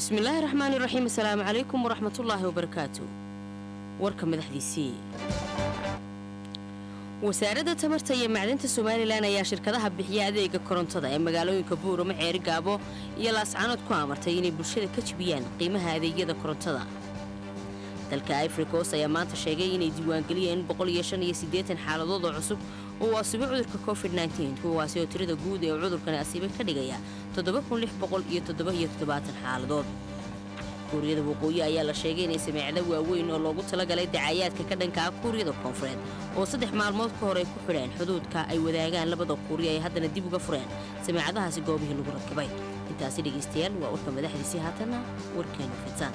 bismillaahi raxmaani raxiim asalaamu calaykum waraxmatullaahi wabarakaatu warka madaxdiisii wasaaradda tamarta iyo macdinta somalilan ayaa shirkadaha bixiya adeega korontada ee magaalooyinka buuramo ceeri gaabo iyo laascanood ku amartay inay bulshada ka jibiyaan qiimaha adeegyada korontada dalka ifricos ayaa maanta sheegay inay diiwaangeliyeen xaaladood oo cusub oo asibo cudurka covid kuwaasi oo tirada guud ee cudurkani asiiba ka dhigaya xaaladood. Kuuriyada waqooyi ayaa la sheegay inay sameecdo waaweyn oo loogu talagalay dacayaadka ka dhanka ah kuuriyada koonfureed oo saddex maalmood ka hor ay ku xidheen xuduudka ay wadaagaan labada kuuriya ay haddana dib uga fureen sameecadahaasi goobihii lagu rakibay. Intaasi dhegaystayaal waa warka madaxdiisii haatanna warkeenu fitaan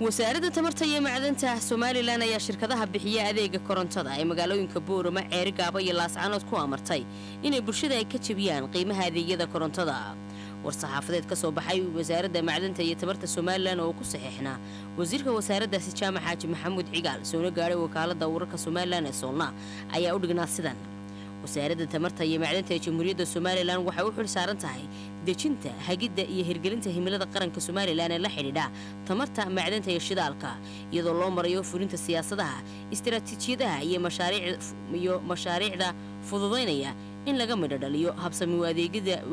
wasaaradda tamarta iyo macdanta somalilan ayaa shirkadaha bixiya adeega korontada ee magaalooyinka buurama ceeri gaabo iyo laascanood ku amartay inay bulshada ay ka jebiyaan qiimaha adeegyada korontada. War-saxaafadeed ka soo baxay wasaaradda macdanta iyo tamarta somalilan oo ku saxiixnaa wasiirka wasaaraddaasi jaamac xaaji maxamuud cigaal soona gaadhay wakaaladda wararka somalilan ee soolna ayaa u dhignaa sidan wasaaradda tamarta iyo macdanta ee jamhuuriyadda somalilan waxay u xil saaran tahay dejinta hagidda iyo hirgelinta himilada qaranka somalilan ee la xidhiidha tamarta macdanta iyo shidaalka iyadoo loo marayo fulinta siyaasadaha istaraatiijiyadaha iyo mashaariicda fududaynaya in laga midho dhaliyo habsami u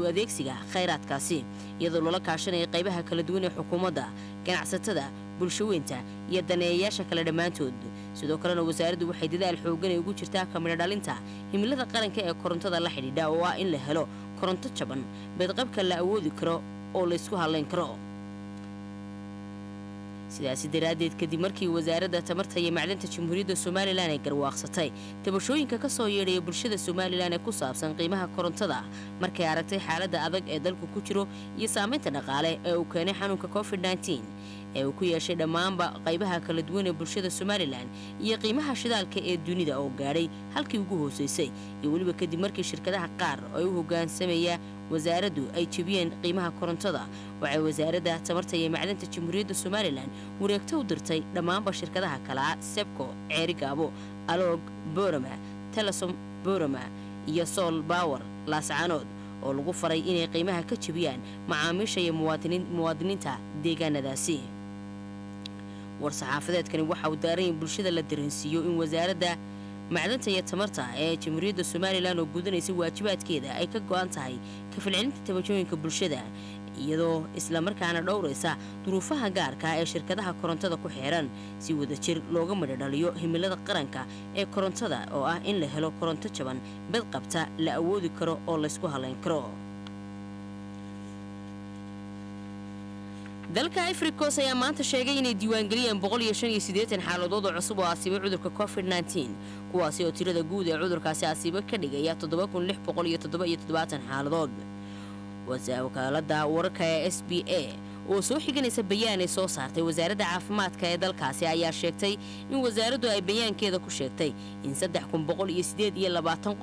adeegsiga khayraadkaasi iyadoo loola kaashanaya qaybaha kala duwan ee xukuumadda ganacsatada bulshaweynta iyo daneeyayaasha kale dhammaantood. Sidoo kalena wasaaraddu waxay dadaal xooganay ugu jirtaa ka midho dhalinta himilada qaranka ee korontada la xidhiidha oo ah in la helo koronto jaban beedqabka la awoodi karo oo laysku hadlayn karo sidaasi daraaddeed kadib markii wasaaradda tamarta iyo macdanta jamhuuriyadda somalilan ay garwaaqsatay tabashooyinka ka soo yeedhaya bulshada somalilan ee ku saabsan qiimaha korontada markay aragtay xaaladda adag ee dalku ku jiro iyo saamaynta dhaqaale ee uu keenay xanuunka covid ee uu ku yeeshay dhammaanba qaybaha kala duwan ee bulshada somalilan iyo qiimaha shidaalka ee dunida oo gaadhay halkii ugu hoosaysay iyo weliba kadib markii shirkadaha qaar ay u hogaansamaya wasaaraddu ay jebiyeen qiimaha korontada. Waxay wasaaradda tamarta iyo macdanta jamhuuriyadda somalilan wareegto u dirtay dhammaanba shirkadaha kalaa sebco ceeri gaabo aloog boorama telesom boorama iyo sool bawer laascanood oo lagu faray inay qiimaha ka jebiyaan macaamiisha iyo muwaadiniinta deegaanadaasi. War-saxaafadeedkani waxa uu daaran bulshada la dareensiiyo in wasaaradda macdanta iyo tamarta ee jamhuuriyadda somalilan oo gudanaysa waajibaadkeeda ay ka go'an tahay ka filcelinta tabajooyinka bulshada iyadoo islamarkaana dhowraysa duruufaha gaarka ee shirkadaha korontada ku xeeran si wadajir looga midhodhaliyo himilada qaranka ee korontada oo ah in la helo koronto jaban bad qabta la awoodi karo oo laysku hallayn karo dalka ifricos ayaa maanta sheegay inay diiwaangeliyeen xaaladood oo cusub oo asiibay cudurka covid kuwaasi oo tirada guud ee cudurkaasi asiibo ka dhigaya xaaladood. Wakaalada wararka ee s b a oo soo xiganaysa bayaan ay soo saartay wasaaradda caafimaadka ee dalkaasi ayaa sheegtay in wasaaraddu ay bayaankeeda ku sheegtay in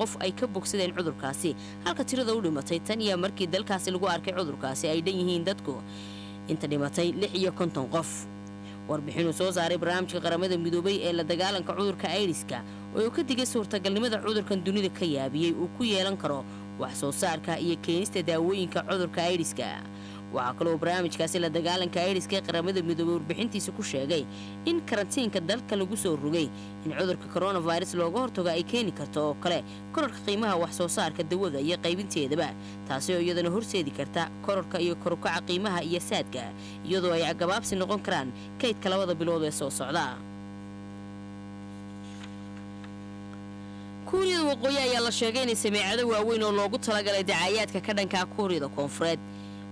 qof ay ka bogsadeen cudurkaasi halka tirada u dhimatay tan iyo markii dalkaasi lagu arkay cudurkaasi ay dhan yihiin dadku inta dhimatay lix iyo konton qof. Warbixinuu soo saaray barnaamijka qaramada midoobay ee la dagaalanka cudurka aidiska oo uu ka digay suurtagalnimada cudurkan dunida ka yaabiyey uu ku yeelan karo wax soo saarka iyo keenista daawooyinka cudurka aidiska waxaa kaloo barnaamijkaasi la dagaalanka aidiska ee qaramada midoobey warbixintiisa ku sheegay in karantiinka dalka lagu soo rogay in cudurka koronavirus looga hortago ay keeni karto oo kale kororka qiimaha wax soo saarka dawada iyo qaybinteedaba taasi oo iyadana horseedi karta kororka iyo korukaca qiimaha iyo saadka iyadoo ay cagabaabsi noqon karaan kaydka labada bilood ee soo socda. Kuuriyada waqooyi ayaa la sheegay inay sameecado waaweyn oo loogu talagalay dacayaadka ka dhankaa kuuriyada koonfureed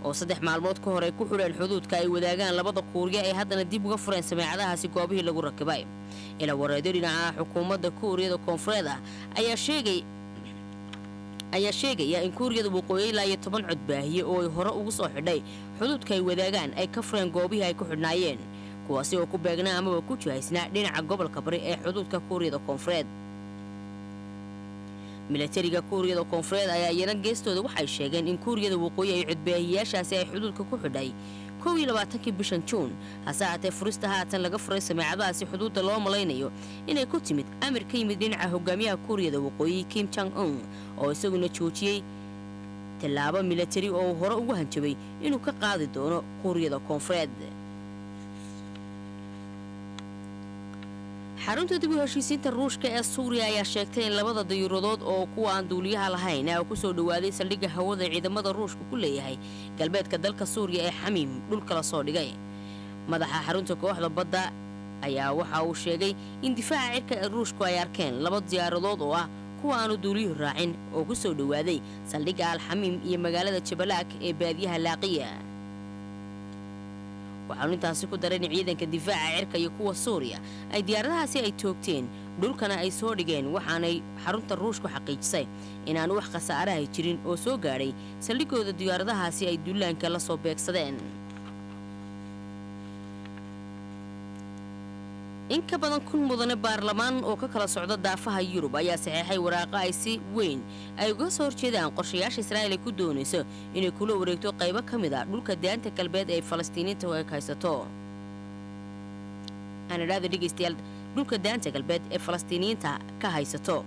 oo saddex maalmood ka hor ay ku xidheen xuduudka ay wadaagaan labada kuuriya ay haddana dib uga fureen sameecadahaasi goobihii lagu rakibay. Ila wareedyo dhinaca xukuumadda kuuriyada koonfureed ah ayaa sheegaya in kuuriyada waqooyi ilaa iyo toban cod baahiye oo ay hore ugu soo xidhay xuduudka ay wadaagaan ay ka fureen goobihii ay ku xidhnaayeen. Kuwaasi oo ku beegnaa amaba ku jihaysnaa dhinaca gobolka bari ee xuduudka kuuriyada koonfureed milatariga kuuriyada koonfureed ayaa iyana geestooda waxay sheegeen in kuuriyada waqooyi ay codbaahiyaashaasi ay xuduudka ku xidhay. Kow iyo labaatankii bishan juun hase haatee furista haatan laga furay sameecadahaasi xuduudda loo malaynayo inay ku timid amir ka yimid dhinaca hogaamiyaha kuuriyada waqooyi kim jong un oo isaguna joojiyey tallaabo milatari oo uu hore ugu hanjabay inuu ka qaadi doono kuuriyada koonfureed xarunta dib u heshiisiinta ruushka ee suuriya ayaa sheegtay in labada dayuuradood oo kuwa aan duuliyaha lahayn a ku soo dhowaaday saldhigga hawada ciidamada ruushka ku leeyahay. Galbeedka dalka suuriya ee xamiim dhulka la soo dhigay. Madaxa xarunta kooxda badda ayaa waxa uu sheegay in difaaca cirka ee ruushku ay arkeen laba diyaaradood oo ah kuwa aanu duuliyuhu raacin oo ku soo dhowaaday saldhigga alxamiim iyo magaalada jabalaak ee baadiyaha laaqiya waxaanu intaasi ku daran ciidanka difaaca cirka iyo kuwa suuriya. Ay diyaaradahaasi ay toogteen dhulkana ay soo dhigeen waxaanay xarunta ruushku xaqiijisay inaanu wax khasaarahay jirin oo soo gaadhay saldhigooda diyaaradahaasi ay duulaanka la soo beegsadeen in ka badan kun mudane baarlamaan oo ka kala socda daafaha yurub ayaa saxeexay waraaqo ay si weyn ay uga soo horjeedaan qorshayaasha israa'iil ay ku doonayso inay kula wareegto qaybo ka mid a dhulka daanta galbeed ee falastiiniinta ay haysato. Aanidhaada dhegaystayaal dhulka daanta galbeed ee falastiiniyiinta ka haysato.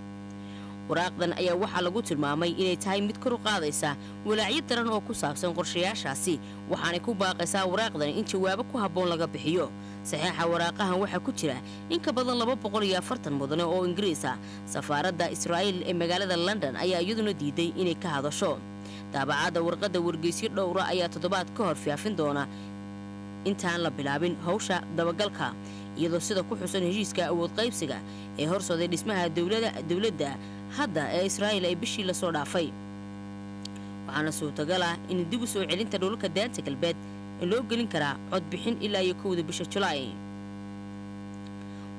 Waraaqdan ayaa waxaa lagu tilmaamay inay tahay mid kor u qaadaysa walaacyo daran oo ku saabsan qorshayaashaasi. Waxaanay ku baaqaysaa waraaqdan in jawaabo ku habboon laga bixiyo saxeexa waraaqahan waxaa ku jira in ka badan laba boqol iyo afartan mudane oo ingiriis ah. Safaaradda israa'iil ee magaalada london ayaa iyaduna diiday inay ka hadasho. Daabacadda warqadda wargeysyo dhowra ayaa toddobaad ka hor faafin doona intaan la bilaabin hawsha dabagalka iyadoo sida ku xusan heshiiska awood qaybsiga ee horsoday dhismaha dowladda hadda ee israa'iil ay bishii la soo dhaafay. Waxaana suurtagal ah in dib u soo celinta dhulalka daanta galbeed loo gelin karaa codbixin ilaa iyo kowda bisha julaay.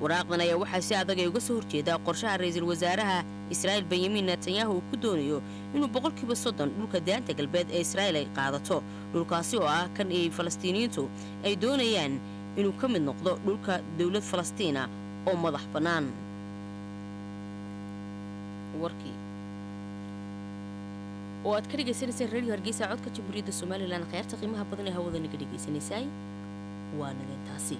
Waraaqdan ayaa waxaa si adag ay uga soo horjeedaa qorshaha ra'iisul wasaaraha israa'iil benyamin netanyahu uu ku doonayo inuu boqolkiiba soddon dhulka daanta galbeed ee israa'iil ay qaadato dhulkaasi oo ah kan ay falastiiniyiintu ay doonayaan inuu ka mid noqdo dhulka dowlad falastiina oo madax bannaan oo aad ka dhegaysanayseen radio hargeysa codka jamhuuriyadda somalilan kheyrta qiimaha badan ee hawada naga dhegaysanaysaay waa naga intaasi